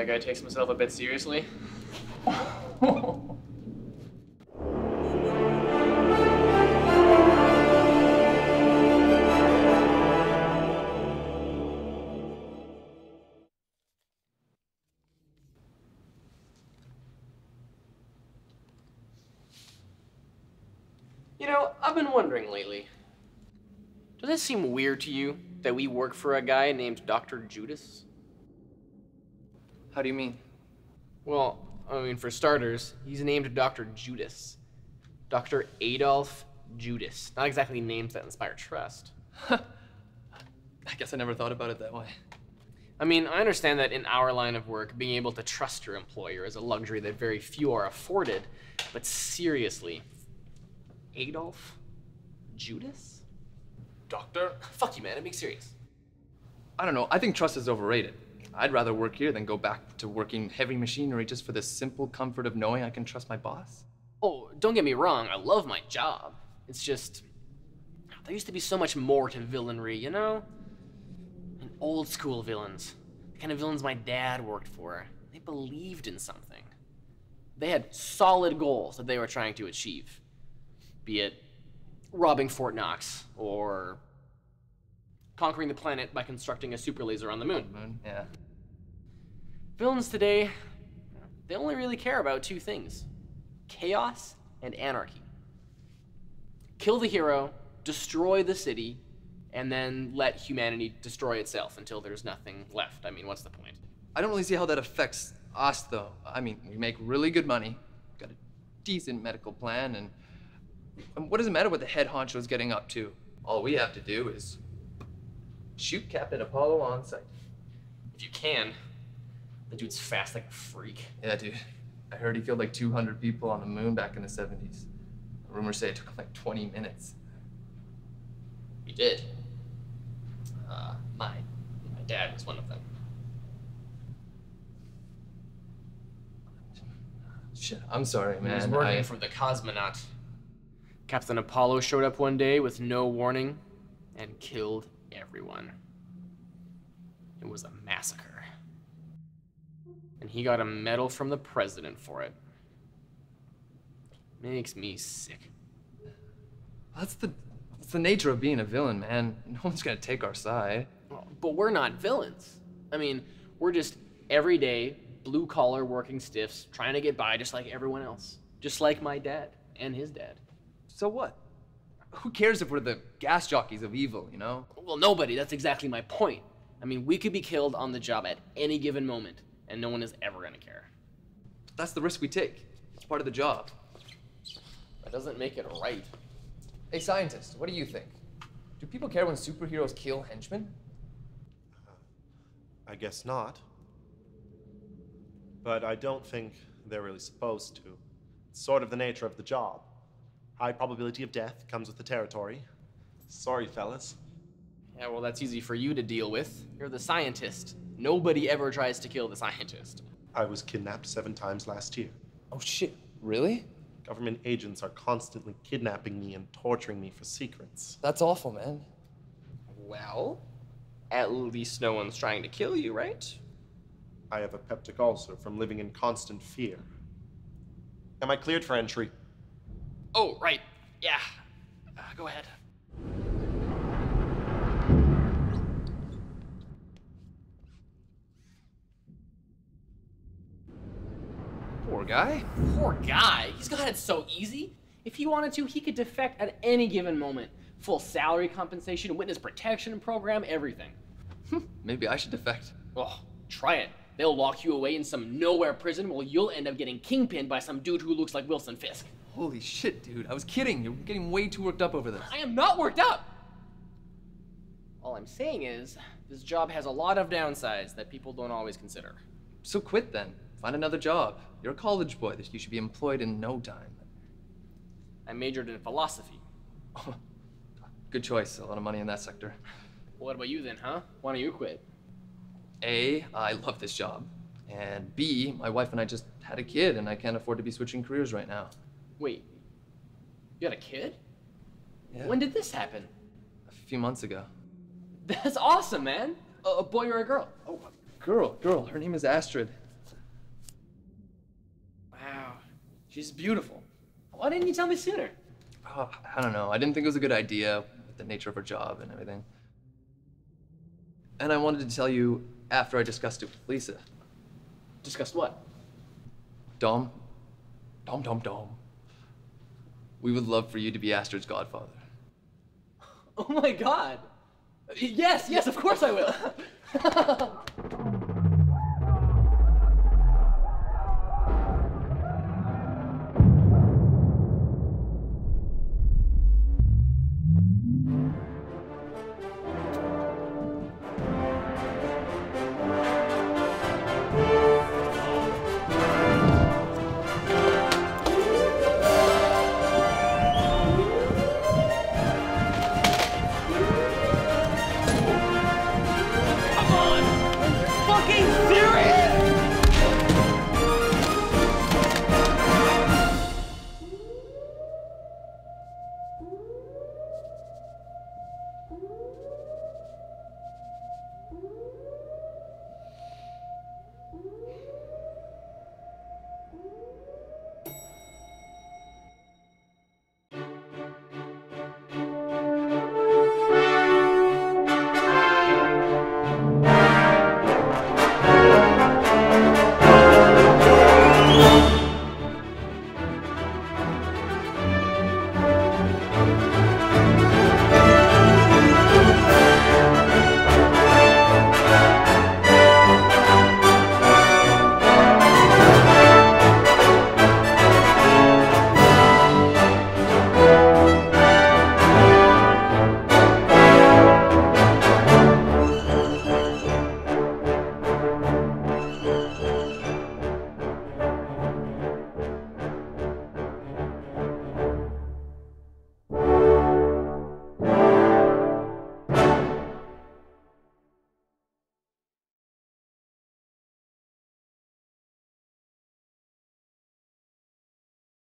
That guy takes himself a bit seriously. You know, I've been wondering lately. Does it seem weird to you that we work for a guy named Dr. Judas? How do you mean? Well, I mean, for starters, he's named Dr. Judas. Dr. Adolf Judas. Not exactly names that inspire trust. I guess I never thought about it that way. I mean, I understand that in our line of work, being able to trust your employer is a luxury that very few are afforded. But seriously, Adolf Judas? Doctor? Fuck you, man. I'm being serious. I don't know. I think trust is overrated. I'd rather work here than go back to working heavy machinery just for the simple comfort of knowing I can trust my boss. Oh, don't get me wrong. I love my job. It's just there used to be so much more to villainry, you know? And old school villains, the kind of villains my dad worked for. They believed in something. They had solid goals that they were trying to achieve. Be it robbing Fort Knox or conquering the planet by constructing a super laser on the moon. Moon? Yeah. Villains today, they only really care about two things chaos and anarchy. Kill the hero, destroy the city, and then let humanity destroy itself until there's nothing left. I mean, what's the point? I don't really see how that affects us, though. I mean, we make really good money, got a decent medical plan, and, and what does it matter what the head honcho is getting up to? All we have to do is shoot Captain Apollo on sight. If you can, the dude's fast like a freak. Yeah, dude. I heard he killed like 200 people on the moon back in the 70s. Rumors say it took him like 20 minutes. He did. Uh, my, my dad was one of them. Shit, I'm sorry, man. He was working I- for the cosmonaut. Captain Apollo showed up one day with no warning and killed everyone. It was a massacre. And he got a medal from the president for it. Makes me sick. That's the that's the nature of being a villain, man. No one's gonna take our side. But we're not villains. I mean, we're just everyday, blue collar working stiffs trying to get by just like everyone else. Just like my dad and his dad. So what? Who cares if we're the gas jockeys of evil, you know? Well, nobody. That's exactly my point. I mean, we could be killed on the job at any given moment, and no one is ever going to care. That's the risk we take. It's part of the job. That doesn't make it right. Hey, scientist, what do you think? Do people care when superheroes kill henchmen? I guess not. But I don't think they're really supposed to. It's sort of the nature of the job. High probability of death comes with the territory. Sorry, fellas. Yeah, well, that's easy for you to deal with. You're the scientist. Nobody ever tries to kill the scientist. I was kidnapped seven times last year. Oh shit, really? Government agents are constantly kidnapping me and torturing me for secrets. That's awful, man. Well, at least no one's trying to kill you, right? I have a peptic ulcer from living in constant fear. Am I cleared for entry? Oh, right. Yeah. Uh, go ahead. Poor guy. Poor guy. He's got it so easy. If he wanted to, he could defect at any given moment. Full salary compensation, witness protection program, everything. Maybe I should defect. Oh, try it. They'll lock you away in some nowhere prison while you'll end up getting kingpinned by some dude who looks like Wilson Fisk. Holy shit, dude. I was kidding. You're getting way too worked up over this. I am not worked up. All I'm saying is, this job has a lot of downsides that people don't always consider. So quit then. Find another job. You're a college boy. You should be employed in no time. I majored in philosophy. Good choice. A lot of money in that sector. What about you then, huh? Why don't you quit? A, I love this job. And B, my wife and I just had a kid and I can't afford to be switching careers right now. Wait, you had a kid? Yeah. When did this happen? A few months ago. That's awesome, man. A, a boy or a girl? Oh, a girl, girl. Her name is Astrid. Wow, she's beautiful. Why didn't you tell me sooner? Oh, I don't know. I didn't think it was a good idea with the nature of her job and everything. And I wanted to tell you after I discussed it with Lisa. Discussed what? Dom. Dom, Dom, Dom. We would love for you to be Astrid's godfather. Oh my god. Yes, yes, of course I will.